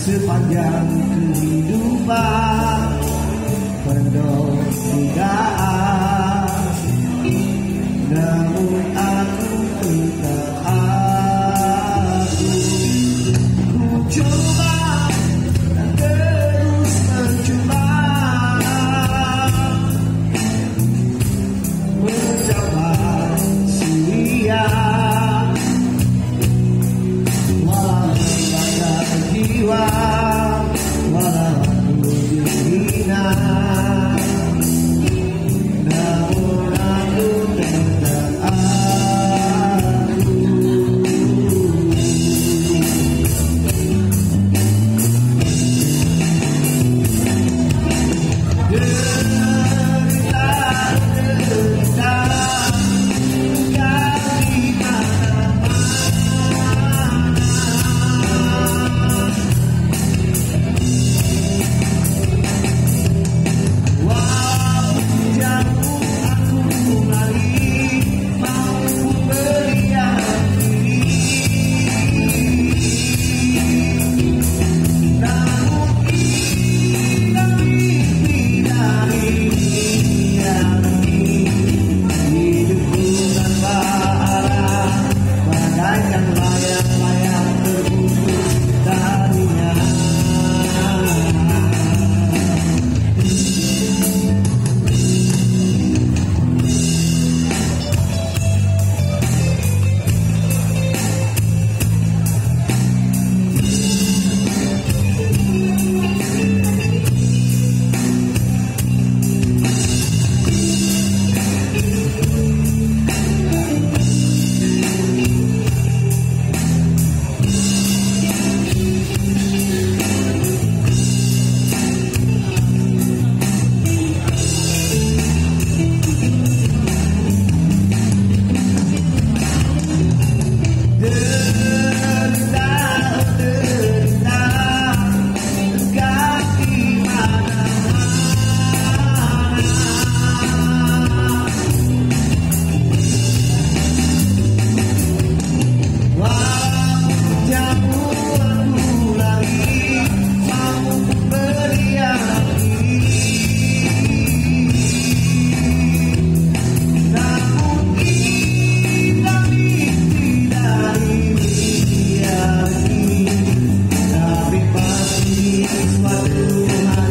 sepanjang kehidupan penuh godaan namun aku tetap aku, ku coba Madhu, Madhu.